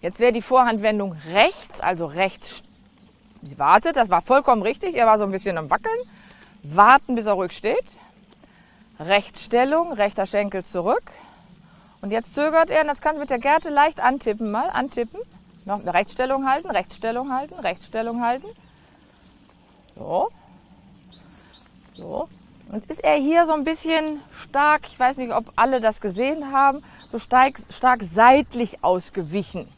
Jetzt wäre die Vorhandwendung rechts, also rechts. Wartet, das war vollkommen richtig. Er war so ein bisschen am Wackeln. Warten, bis er ruhig steht. Rechtsstellung, rechter Schenkel zurück. Und jetzt zögert er und jetzt kannst du mit der Gerte leicht antippen, mal antippen. Noch eine Rechtsstellung halten, Rechtsstellung halten, Rechtsstellung halten. So. So. Und ist er hier so ein bisschen stark, ich weiß nicht, ob alle das gesehen haben, so stark, stark seitlich ausgewichen.